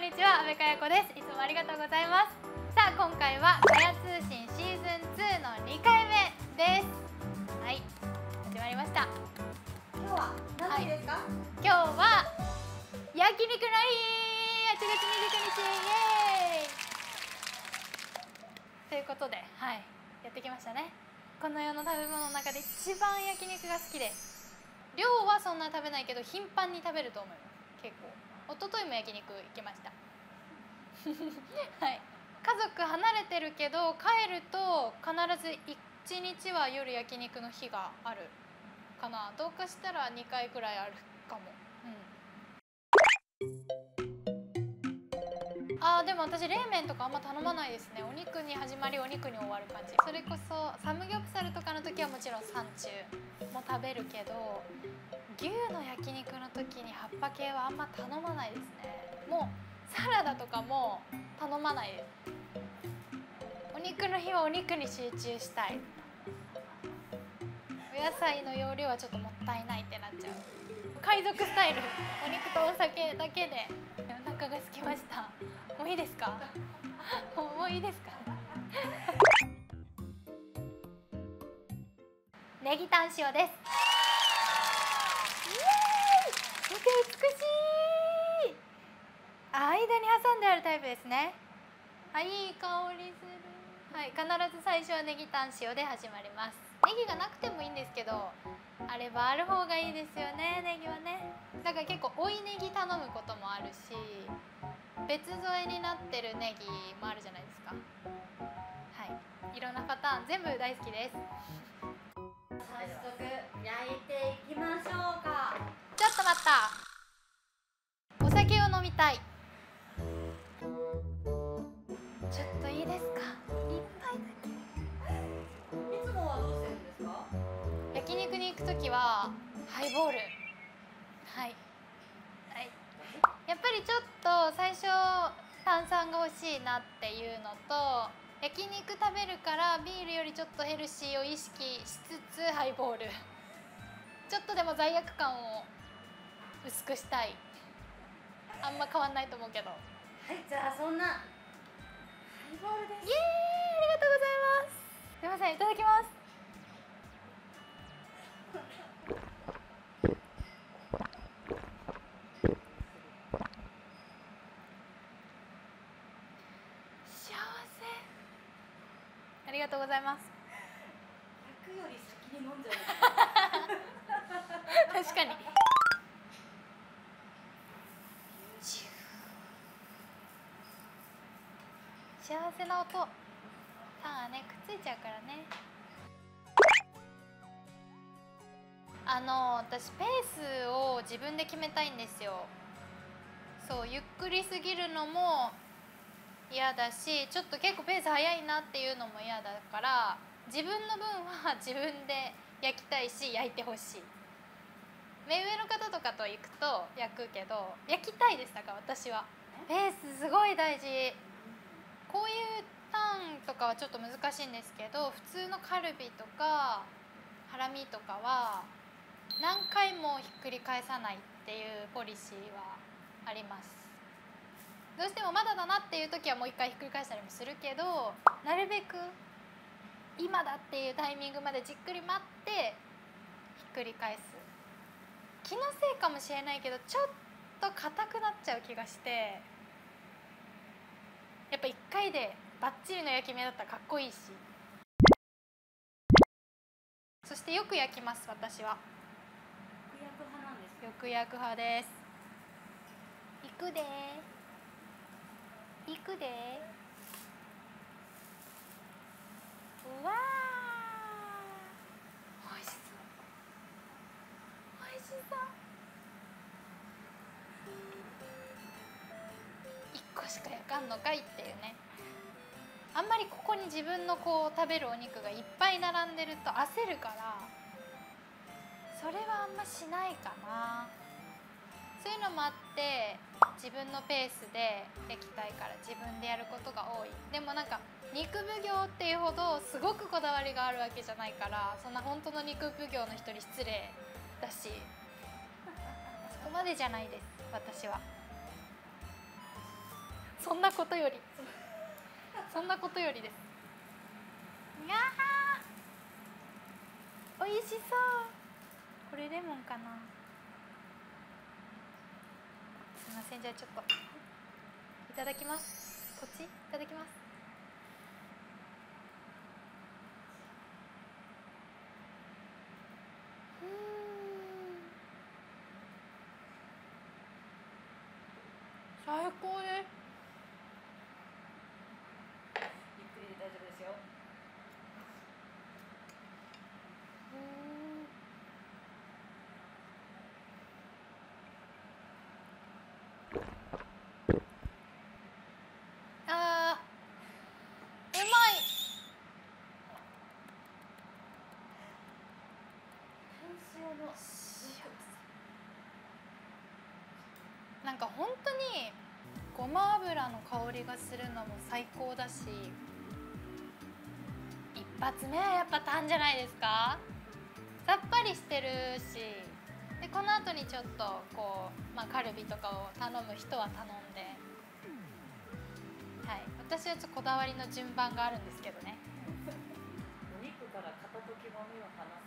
んにちは、安部かや子です。いつもありがとうございます。さあ、今回はかや通信シーズン2の2回目です。はい、始まりました。今日は何ですか、今日は焼肉の日。8月29日イエーイ。ということで、はい、やってきましたね。この世の食べ物の中で一番焼肉が好きで。す量はそんな食べないけど頻繁に食べると思います。結構。一昨日も焼肉行きました はい。家族離れてるけど帰ると必ず1日は夜焼肉の日があるかな。どうかしたら2回くらいあるかも。うん。あーでも私冷麺とかあんま頼まないですね。お肉に始まりお肉に終わる感じ。それこそサムギョプサルとかの時はもちろんサンチュも食べるけど牛の焼肉の時に葉っぱ系はあんま頼まないですね。もうサラダとかも頼まないです。お肉の日はお肉に集中したい。お野菜の容量はちょっともったいないってなっちゃう。海賊スタイル。お肉とお酒だけで。お腹が空きました。もういいですか？もういいですか？ネギタン塩です。美しい間に挟んであるタイプですね。あいい香りする。はい必ず最初はネギタン塩で始まります。ネギがなくてもいいんですけどあればある方がいいですよねネギはね。だから結構追いネギ頼むこともあるし別添えになってるネギもあるじゃないですか。はい。いろんなパターン全部大好きです。早速焼いていきましょうか。ちょっと待った。お酒を飲みたいちょっといいですか？一杯だけ。いつもはどうしてるんですか？焼肉に行く時はハイボール。はい、はい、やっぱりちょっと最初炭酸が欲しいなっていうのと焼肉食べるからビールよりちょっとヘルシーを意識しつつハイボール。ちょっとでも罪悪感を薄くしたい。あんま変わんないと思うけど。はいじゃあそんなハイボールですイエーイありがとうございます。すいませんいただきます。幸せ。ありがとうございます。焼くより先に飲んじゃう幸せな音。さあねくっついちゃうからね。あの私ペースを自分で決めたいんですよ。そうゆっくりすぎるのも嫌だしちょっと結構ペース早いなっていうのも嫌だから自分の分は 自分で焼きたいし焼いてほしい。目上の方とかと行くと焼くけど焼きたいですだから私は。ペースすごい大事。こういうターンとかはちょっと難しいんですけど普通のカルビとかハラミとかは何回もひっくり返さないっていうポリシーはあります。どうしてもまだだなっていう時はもう一回ひっくり返したりもするけどなるべく今だっていうタイミングまでじっくり待ってひっくり返す。気のせいかもしれないけどちょっと硬くなっちゃう気がしてやっぱ1回でバッチリの焼き目だったらかっこいいし。そしてよく焼きます私は。よく焼く派です。行くで。行くで。うわー。美味しそう。美味しそうかんのかいっていうね。あんまりここに自分のこう食べるお肉がいっぱい並んでると焦るからそれはあんましないかな。そういうのもあって自分のペースで焼きたいから自分でやることが多い。でもなんか肉奉行っていうほどすごくこだわりがあるわけじゃないからそんな本当の肉奉行の人に失礼だし。そこまでじゃないです私は。そんなことよりそんなことよりです。いやー美味しそう。これレモンかな。すいませんじゃあちょっと。いただきます。こっち？いただきます。最高ですゆっくりで大丈夫ですよあーうまい半塩のなんか本当にごま油の香りがするのも最高だし一発目はやっぱタンじゃないですか？さっぱりしてるしでこの後にちょっとこう、まあ、カルビとかを頼む人は頼んで、はい、私はちょっとこだわりの順番があるんですけどね。お肉から片時も目を離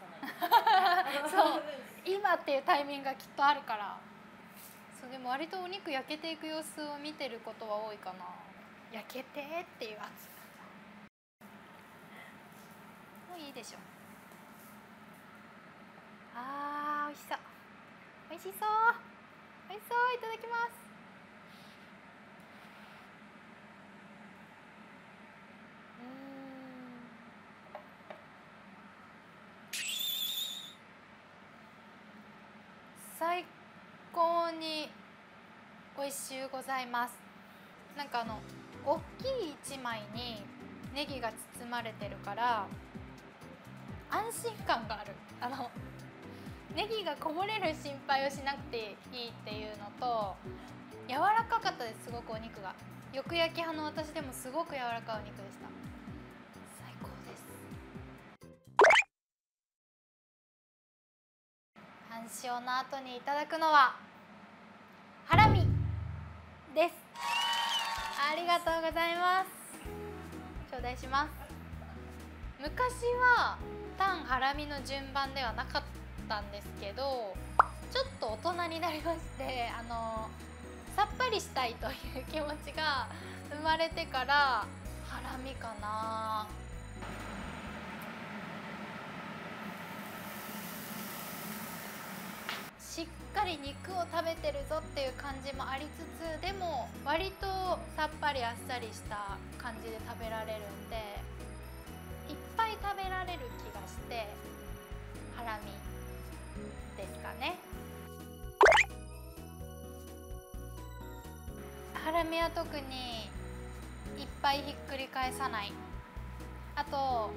今っていうタイミングがきっとあるからそうでも割とお肉焼けていく様子を見てることは多いかな。焼けてっていう圧もういいでしょ。あー美味しそう。美味しそう。美味しそう。いただきますうーん最高に美味しゅうございます。なんかあの大きい一枚にネギが包まれてるから安心感がある。あのネギがこぼれる心配をしなくていいっていうのと柔らかかったですすごくお肉が。よく焼き派の私でもすごく柔らかいお肉でした。塩の後にいただくのはハラミです。ありがとうございます。頂戴します。昔はタンハラミの順番ではなかったんですけどちょっと大人になりましてあのさっぱりしたいという気持ちが生まれてからハラミかな。しっかり肉を食べてるぞっていう感じもありつつでも割とさっぱりあっさりした感じで食べられるんでいっぱい食べられる気がしてハラミですかね。ハラミは特にいっぱいひっくり返さない。あと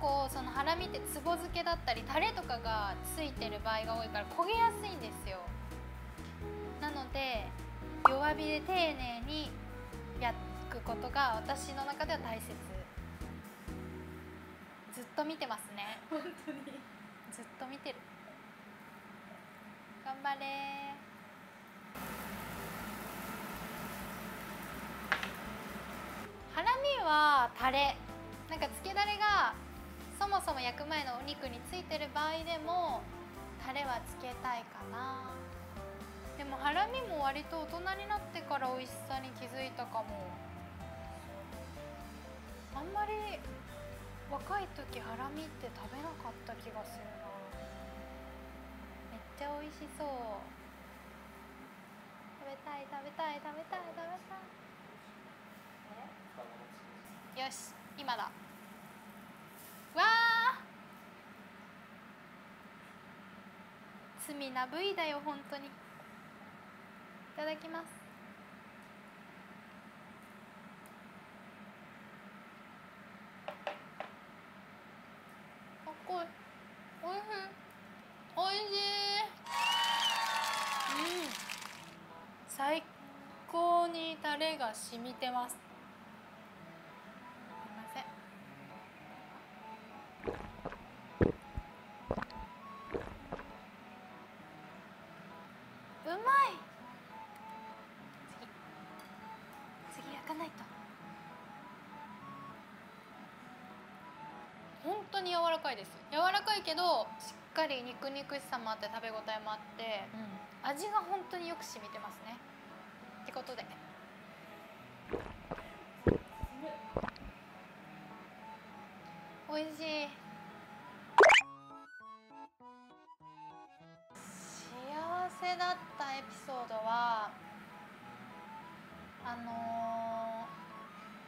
構そのハラミってつぼ漬けだったりタレとかがついてる場合が多いから焦げやすいんですよ。なので弱火で丁寧に焼くことが私の中では大切。ずっと見てますね。本当に。ずっと見てる。頑張れ。ハラミはタレ。なんか漬けだれがそもそも焼く前のお肉についてる場合でもタレはつけたいかな。でもハラミも割と大人になってから美味しさに気づいたかも。あんまり若い時ハラミって食べなかった気がするな。めっちゃ美味しそう。食べたい食べたい食べたい食べたい。よし今だわあ罪な部位だよ本当に。いただきます。あこいおいしい。おいしい。うん。最高にタレが染みてます。当に柔らかいです。柔らかいけどしっかり肉肉しさもあって食べ応えもあって、味が本当によく染みてますね。ってことで。美味しい。幸せだったエピソードはあのー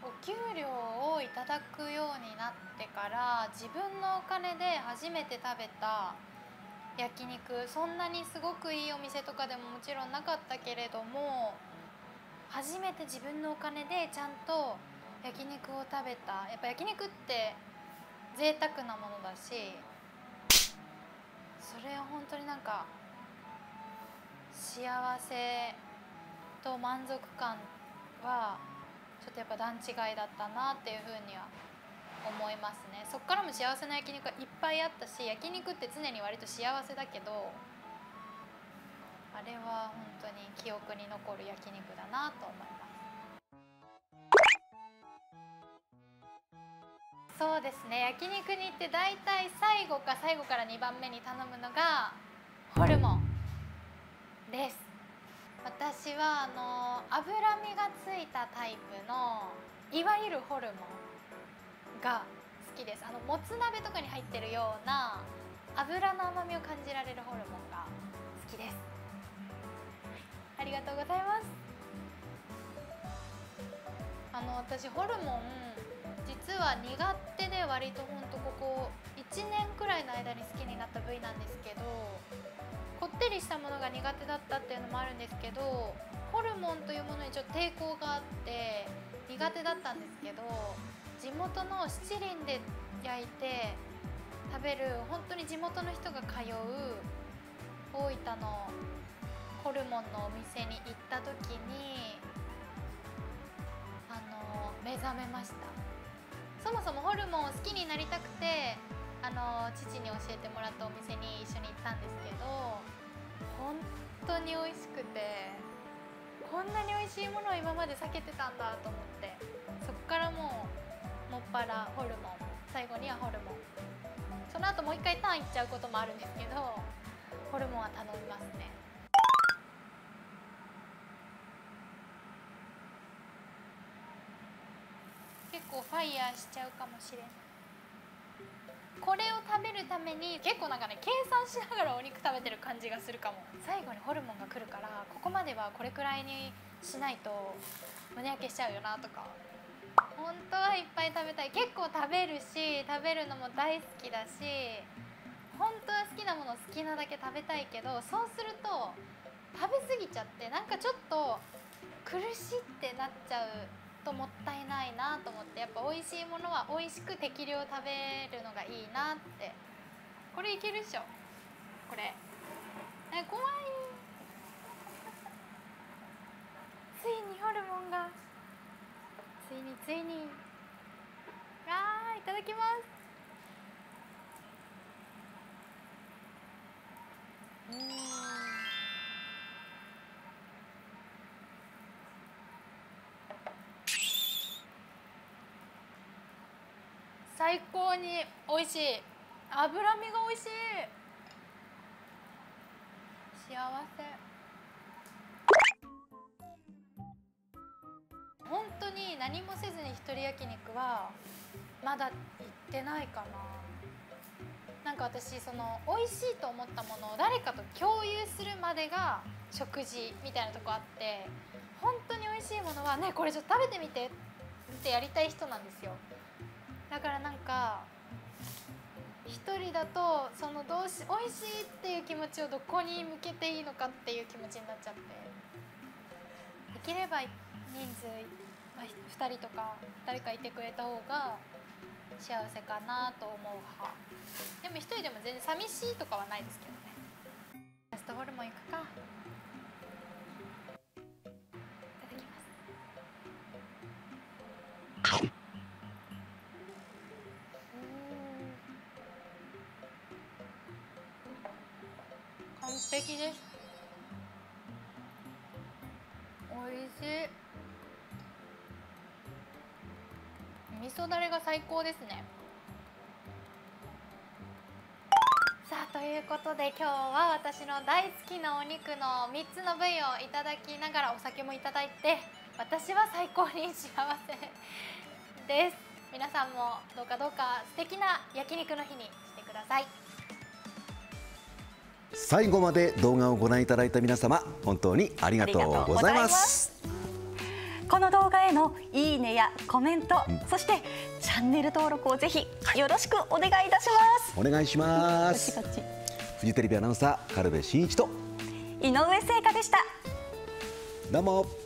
お給料をいただくようになってから自分のお金で初めて食べた焼肉そんなにすごくいいお店とかでももちろんなかったけれども初めて自分のお金でちゃんと焼肉を食べた。やっぱ焼肉って贅沢なものだしそれは本当になんか幸せと満足感はちょっとやっぱ段違いだったなっていうふうには思いますね。そっからも幸せな焼肉がいっぱいあったし焼肉って常に割と幸せだけどあれは本当に記憶に残る焼肉だなと思います。そうですね。焼肉に行って大体最後か最後から2番目に頼むのがホルモンです。私はあの脂身がついたタイプのいわゆるホルモンが好きです。あのもつ鍋とかに入ってるような油の甘みを感じられるホルモンが好きです。ありがとうございます。あの私ホルモン実は苦手で割とほんとここ1年くらいの間に好きになった部位なんですけどってりしたものが苦手だったっていうのもあるんですけどホルモンというものにちょっと抵抗があって苦手だったんですけど地元の七輪で焼いて食べる本当に地元の人が通う大分のホルモンのお店に行った時にあの目覚めました。そもそもホルモンを好きになりたくてあの父に教えてもらったお店に一緒に行ったんですけど本当に美味しくてこんなに美味しいものを今まで避けてたんだと思ってそこからもうもっぱらホルモン最後にはホルモン。その後もう一回ターンいっちゃうこともあるんですけどホルモンは頼みますね。結構ファイヤーしちゃうかもしれない。これを食べるために結構なんかね計算しながらお肉食べてる感じがするかも。最後にホルモンが来るからここまではこれくらいにしないと胸焼けしちゃうよなとか。本当はいっぱい食べたい。結構食べるし食べるのも大好きだし本当は好きなもの好きなだけ食べたいけどそうすると食べ過ぎちゃってなんかちょっと苦しってなっちゃうともったいないなと思ってやっぱ美味しいものは美味しく適量食べるのがいいなって。これいけるっしょ。これ。え怖い。ついにホルモンが。ついについに。あーいただきます。うん。最高に美味しい。脂身が美味しい。幸せ。本当に何もせずに一人焼肉はまだ行ってないかな。なんか私その美味しいと思ったものを誰かと共有するまでが食事みたいなとこあって本当に美味しいものはねこれちょっと食べてみてってやりたい人なんですよ。だからなんか一人だとそのどうし美味しいっていう気持ちをどこに向けていいのかっていう気持ちになっちゃって。できれば人数、ま、2人とか誰かいてくれた方が幸せかなと思う派。でも一人でも全然寂しいとかはないですけどね。ラストホルモンいくか。完璧です。美味しい。味噌だれが最高ですね。さあということで今日は私の大好きなお肉の3つの部位をいただきながらお酒もいただいて私は最高に幸せです。皆さんもどうかどうか素敵な焼肉の日にしてください。最後まで動画をご覧いただいた皆様本当にありがとうございます。この動画へのいいねやコメント、うん、そしてチャンネル登録をぜひよろしくお願いいたします。お願いします。フジテレビアナウンサー軽部真一と。井上聖華でした。どうも